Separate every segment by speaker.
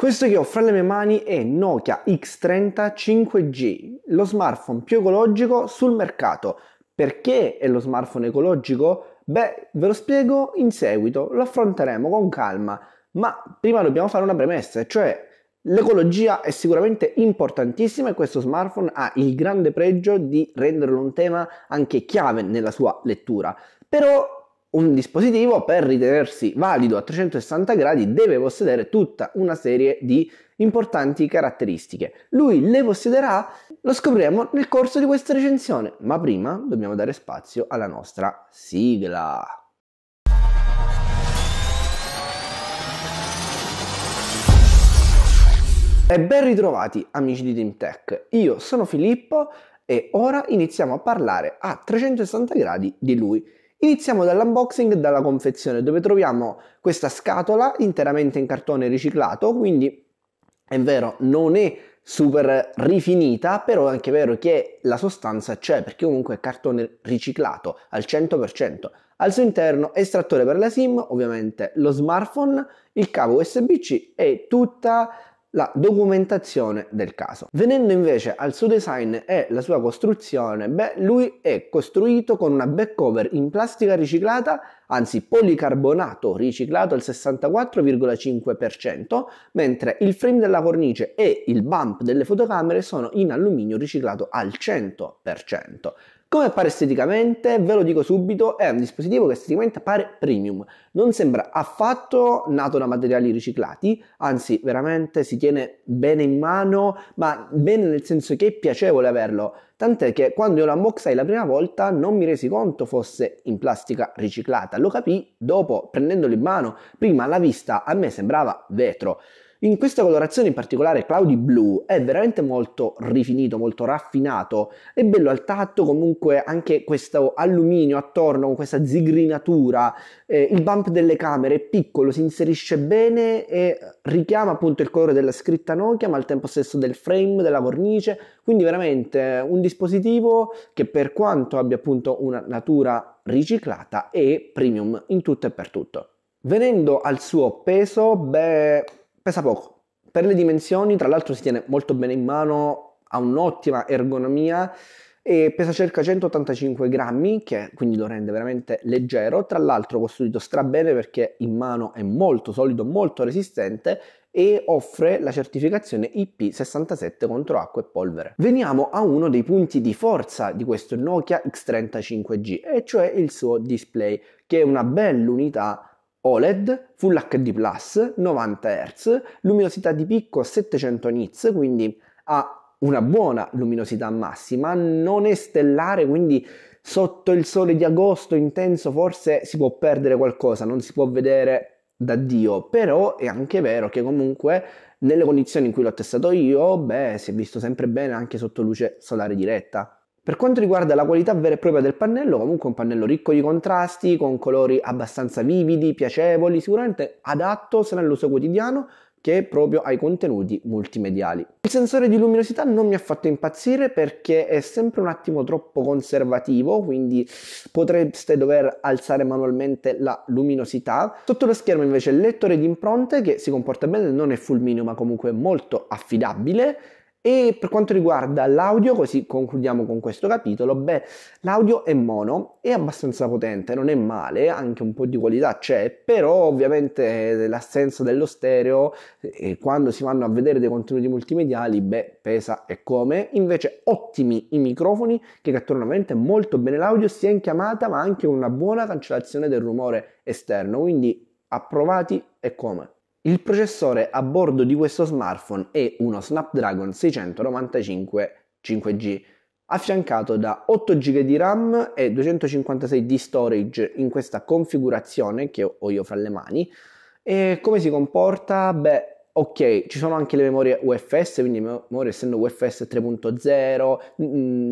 Speaker 1: Questo che ho fra le mie mani è Nokia X30 5G, lo smartphone più ecologico sul mercato. Perché è lo smartphone ecologico? Beh, ve lo spiego in seguito, lo affronteremo con calma, ma prima dobbiamo fare una premessa, cioè l'ecologia è sicuramente importantissima e questo smartphone ha il grande pregio di renderlo un tema anche chiave nella sua lettura. Però un dispositivo per ritenersi valido a 360 gradi deve possedere tutta una serie di importanti caratteristiche. Lui le possederà? Lo scopriremo nel corso di questa recensione, ma prima dobbiamo dare spazio alla nostra sigla. E ben ritrovati amici di Team Tech, io sono Filippo e ora iniziamo a parlare a 360 gradi di lui Iniziamo dall'unboxing e dalla confezione dove troviamo questa scatola interamente in cartone riciclato, quindi è vero, non è super rifinita, però è anche vero che la sostanza c'è perché comunque è cartone riciclato al 100%. Al suo interno estrattore per la SIM, ovviamente lo smartphone, il cavo USB-C e tutta la documentazione del caso. Venendo invece al suo design e la sua costruzione, beh, lui è costruito con una back cover in plastica riciclata, anzi policarbonato riciclato al 64,5%, mentre il frame della cornice e il bump delle fotocamere sono in alluminio riciclato al 100%. Come appare esteticamente? Ve lo dico subito, è un dispositivo che esteticamente appare premium. Non sembra affatto nato da materiali riciclati, anzi veramente si tiene bene in mano, ma bene nel senso che è piacevole averlo. Tant'è che quando io lo unboxai la prima volta non mi resi conto fosse in plastica riciclata, lo capì dopo prendendolo in mano. Prima alla vista a me sembrava vetro. In questa colorazione in particolare cloudy blu è veramente molto rifinito, molto raffinato, è bello al tatto comunque anche questo alluminio attorno con questa zigrinatura, eh, il bump delle camere è piccolo, si inserisce bene e richiama appunto il colore della scritta Nokia ma al tempo stesso del frame, della cornice, quindi veramente un dispositivo che per quanto abbia appunto una natura riciclata è premium in tutto e per tutto. Venendo al suo peso, beh, pesa poco. Per le dimensioni, tra l'altro si tiene molto bene in mano, ha un'ottima ergonomia e pesa circa 185 grammi, che quindi lo rende veramente leggero. Tra l'altro costruito strabene perché in mano è molto solido, molto resistente e offre la certificazione IP67 contro acqua e polvere. Veniamo a uno dei punti di forza di questo Nokia X35G, e cioè il suo display, che è una bella unità OLED, Full HD+, 90 Hz, luminosità di picco 700 nits, quindi ha una buona luminosità massima, non è stellare, quindi sotto il sole di agosto intenso forse si può perdere qualcosa, non si può vedere da Dio, però è anche vero che comunque nelle condizioni in cui l'ho testato io, beh, si è visto sempre bene anche sotto luce solare diretta. Per quanto riguarda la qualità vera e propria del pannello, comunque un pannello ricco di contrasti, con colori abbastanza vividi, piacevoli, sicuramente adatto sia nell'uso quotidiano che proprio ai contenuti multimediali. Il sensore di luminosità non mi ha fatto impazzire perché è sempre un attimo troppo conservativo, quindi potreste dover alzare manualmente la luminosità. Sotto lo schermo invece il lettore di impronte che si comporta bene, non è fulmineo ma comunque molto affidabile e per quanto riguarda l'audio, così concludiamo con questo capitolo, beh, l'audio è mono, è abbastanza potente, non è male, anche un po' di qualità c'è, però ovviamente l'assenza dello stereo, eh, quando si vanno a vedere dei contenuti multimediali, beh, pesa e come. Invece ottimi i microfoni che catturano veramente molto bene l'audio, sia in chiamata ma anche una buona cancellazione del rumore esterno, quindi approvati e come. Il processore a bordo di questo smartphone è uno Snapdragon 695 5G, affiancato da 8 GB di RAM e 256 di storage in questa configurazione che ho io fra le mani. E come si comporta? Beh, ok, ci sono anche le memorie UFS, quindi memoria essendo UFS 3.0,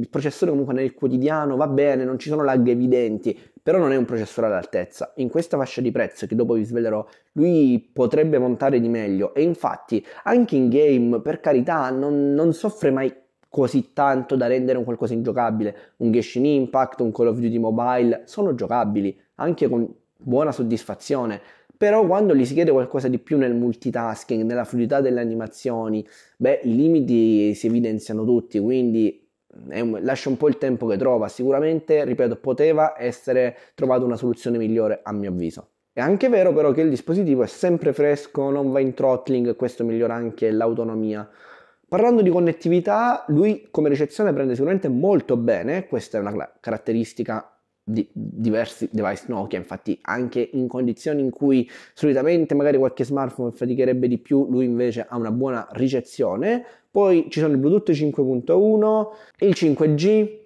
Speaker 1: il processore comunque nel quotidiano va bene, non ci sono lag evidenti, però non è un processore all'altezza. In questa fascia di prezzo, che dopo vi svelerò, lui potrebbe montare di meglio e infatti anche in game, per carità, non, non soffre mai così tanto da rendere un qualcosa ingiocabile. Un Genshin Impact, un Call of Duty Mobile sono giocabili, anche con buona soddisfazione. Però quando gli si chiede qualcosa di più nel multitasking, nella fluidità delle animazioni, beh, i limiti si evidenziano tutti, quindi un, lascia un po' il tempo che trova. Sicuramente, ripeto, poteva essere trovata una soluzione migliore a mio avviso. È anche vero però che il dispositivo è sempre fresco, non va in throttling, questo migliora anche l'autonomia. Parlando di connettività, lui come ricezione prende sicuramente molto bene, questa è una caratteristica di diversi device Nokia, infatti anche in condizioni in cui solitamente magari qualche smartphone faticherebbe di più, lui invece ha una buona ricezione. Poi ci sono il Bluetooth 5.1, il 5G,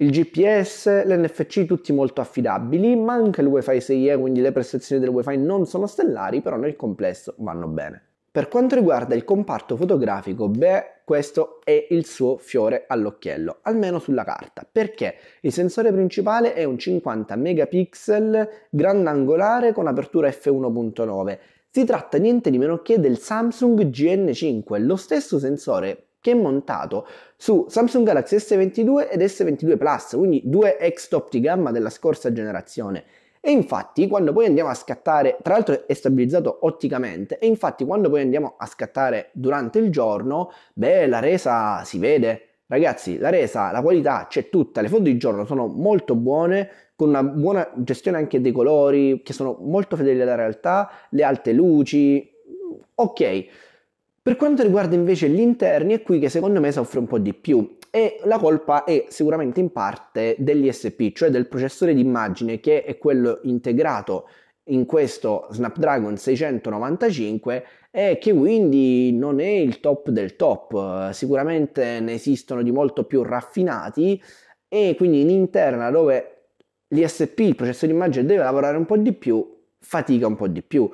Speaker 1: il GPS, l'NFC tutti molto affidabili, manca il Wi-Fi 6E, quindi le prestazioni del Wi-Fi non sono stellari, però nel complesso vanno bene. Per quanto riguarda il comparto fotografico, beh, questo è il suo fiore all'occhiello, almeno sulla carta, perché il sensore principale è un 50 megapixel grandangolare con apertura f1.9. Si tratta niente di meno che del Samsung GN5, lo stesso sensore che è montato su Samsung Galaxy S22 ed S22 Plus, quindi due ex top di gamma della scorsa generazione. E infatti quando poi andiamo a scattare, tra l'altro è stabilizzato otticamente, e infatti quando poi andiamo a scattare durante il giorno, beh, la resa si vede. Ragazzi, la resa, la qualità c'è tutta, le foto di giorno sono molto buone, con una buona gestione anche dei colori, che sono molto fedeli alla realtà, le alte luci, ok. Per quanto riguarda invece gli interni è qui che secondo me soffre un po' di più e la colpa è sicuramente in parte dell'ISP, cioè del processore di immagine che è quello integrato in questo Snapdragon 695 e che quindi non è il top del top, sicuramente ne esistono di molto più raffinati e quindi in interna dove l'ISP, il processore di immagine deve lavorare un po' di più, fatica un po' di più.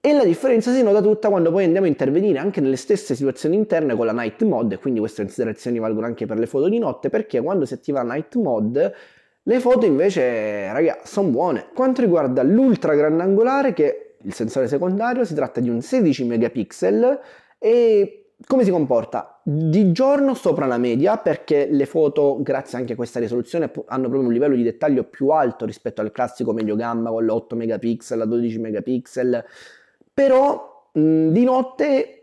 Speaker 1: E la differenza si nota tutta quando poi andiamo a intervenire anche nelle stesse situazioni interne con la night mode, e quindi queste considerazioni valgono anche per le foto di notte, perché quando si attiva la night mode le foto invece, raga, sono buone. Quanto riguarda l'ultra grandangolare, che è il sensore secondario, si tratta di un 16 megapixel e come si comporta? Di giorno sopra la media perché le foto, grazie anche a questa risoluzione, hanno proprio un livello di dettaglio più alto rispetto al classico medio gamma con l'8 megapixel, la 12 megapixel però mh, di notte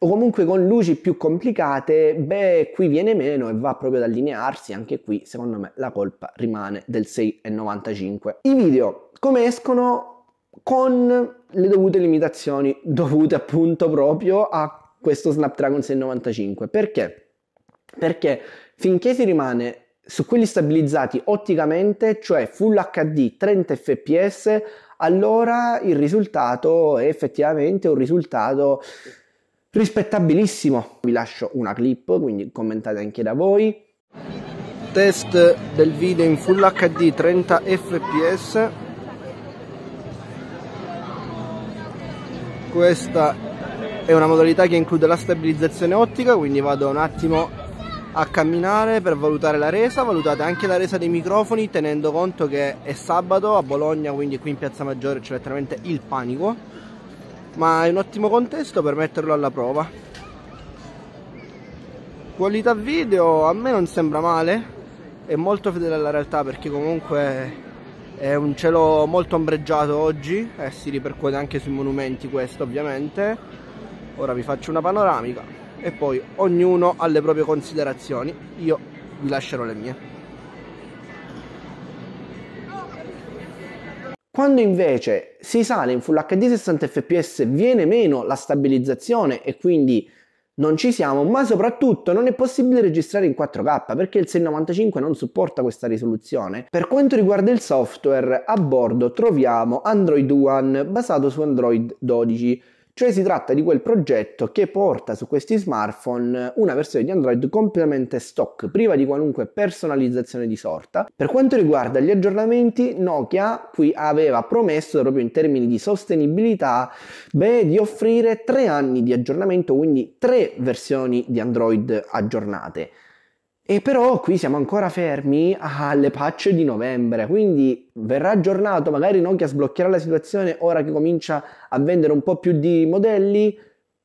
Speaker 1: o comunque con luci più complicate, beh, qui viene meno e va proprio ad allinearsi, anche qui secondo me la colpa rimane del 6,95. I video come escono con le dovute limitazioni dovute appunto proprio a questo Snapdragon 695. Perché? Perché finché si rimane su quelli stabilizzati otticamente, cioè Full HD 30 fps, allora il risultato è effettivamente un risultato rispettabilissimo. Vi lascio una clip, quindi commentate anche da voi. Test del video in Full HD 30 fps. Questa è una modalità che include la stabilizzazione ottica, quindi vado un attimo a camminare per valutare la resa, valutate anche la resa dei microfoni tenendo conto che è sabato a Bologna, quindi qui in Piazza Maggiore c'è letteralmente il panico, ma è un ottimo contesto per metterlo alla prova. Qualità video a me non sembra male, è molto fedele alla realtà perché comunque è un cielo molto ombreggiato oggi e si ripercuote anche sui monumenti questo ovviamente. Ora vi faccio una panoramica e poi ognuno ha le proprie considerazioni. Io vi lascerò le mie. Quando invece si sale in Full HD 60 fps viene meno la stabilizzazione e quindi non ci siamo, ma soprattutto non è possibile registrare in 4K perché il 695 non supporta questa risoluzione. Per quanto riguarda il software, a bordo troviamo Android One basato su Android 12 cioè si tratta di quel progetto che porta su questi smartphone una versione di Android completamente stock, priva di qualunque personalizzazione di sorta. Per quanto riguarda gli aggiornamenti, Nokia qui aveva promesso proprio in termini di sostenibilità beh, di offrire tre anni di aggiornamento, quindi tre versioni di Android aggiornate. E però qui siamo ancora fermi alle patch di novembre, quindi verrà aggiornato, magari Nokia sbloccherà la situazione ora che comincia a vendere un po' più di modelli.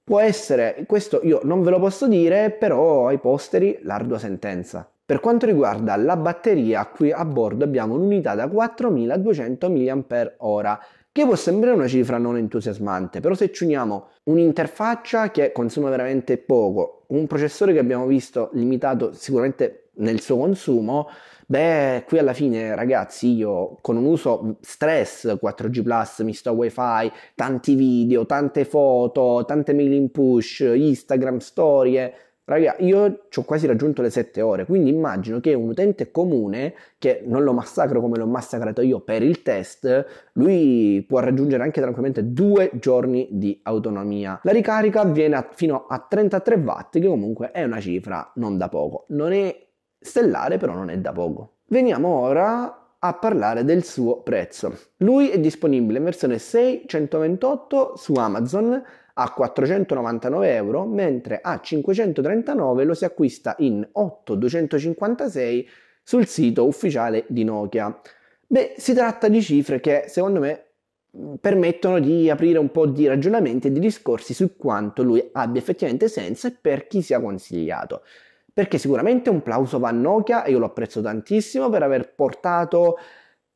Speaker 1: Può essere, questo io non ve lo posso dire, però ai posteri l'ardua sentenza. Per quanto riguarda la batteria, qui a bordo abbiamo un'unità da 4200 mAh che può sembrare una cifra non entusiasmante, però se ci uniamo un'interfaccia che consuma veramente poco, un processore che abbiamo visto limitato sicuramente nel suo consumo, beh, qui alla fine ragazzi io con un uso stress 4G Plus, misto a wifi, tanti video, tante foto, tante mail in push, Instagram, storie, Raga, io ci ho quasi raggiunto le 7 ore, quindi immagino che un utente comune, che non lo massacro come l'ho massacrato io per il test, lui può raggiungere anche tranquillamente due giorni di autonomia. La ricarica avviene a, fino a 33 watt, che comunque è una cifra non da poco. Non è stellare, però non è da poco. Veniamo ora a parlare del suo prezzo. Lui è disponibile in versione 6.128 su Amazon a 499 euro, mentre a 539 lo si acquista in 8256 sul sito ufficiale di Nokia. Beh, si tratta di cifre che secondo me permettono di aprire un po' di ragionamenti e di discorsi su quanto lui abbia effettivamente senso e per chi sia consigliato. Perché sicuramente un plauso va a Nokia e io lo apprezzo tantissimo per aver portato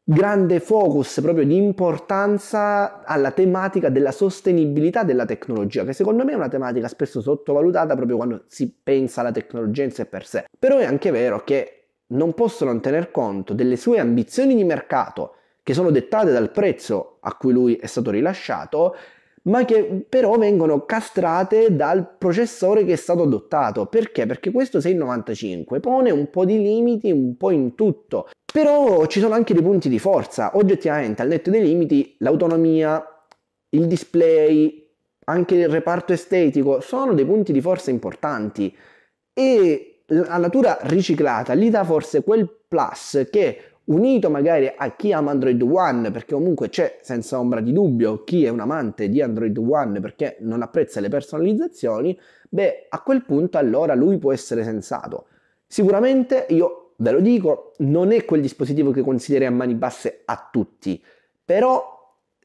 Speaker 1: grande focus proprio di importanza alla tematica della sostenibilità della tecnologia, che secondo me è una tematica spesso sottovalutata proprio quando si pensa alla tecnologia in sé per sé. Però è anche vero che non possono tener conto delle sue ambizioni di mercato, che sono dettate dal prezzo a cui lui è stato rilasciato, ma che però vengono castrate dal processore che è stato adottato. Perché? Perché questo 695 pone un po' di limiti un po' in tutto. Però ci sono anche dei punti di forza, oggettivamente al netto dei limiti l'autonomia, il display, anche il reparto estetico sono dei punti di forza importanti e la natura riciclata gli dà forse quel plus che unito magari a chi ama Android One, perché comunque c'è senza ombra di dubbio chi è un amante di Android One perché non apprezza le personalizzazioni, beh a quel punto allora lui può essere sensato. Sicuramente io ve lo dico, non è quel dispositivo che consiglierei a mani basse a tutti, però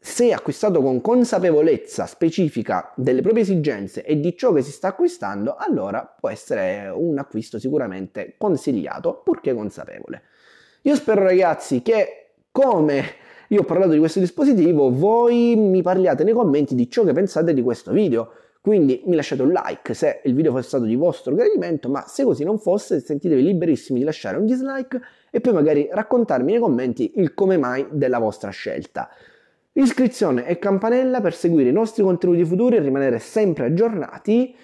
Speaker 1: se acquistato con consapevolezza specifica delle proprie esigenze e di ciò che si sta acquistando, allora può essere un acquisto sicuramente consigliato, purché consapevole. Io spero ragazzi che come io ho parlato di questo dispositivo, voi mi parliate nei commenti di ciò che pensate di questo video. Quindi mi lasciate un like se il video fosse stato di vostro gradimento, ma se così non fosse sentitevi liberissimi di lasciare un dislike e poi magari raccontarmi nei commenti il come mai della vostra scelta. Iscrizione e campanella per seguire i nostri contenuti futuri e rimanere sempre aggiornati.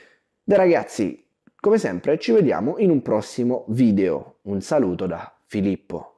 Speaker 1: Beh ragazzi, come sempre ci vediamo in un prossimo video. Un saluto da Filippo.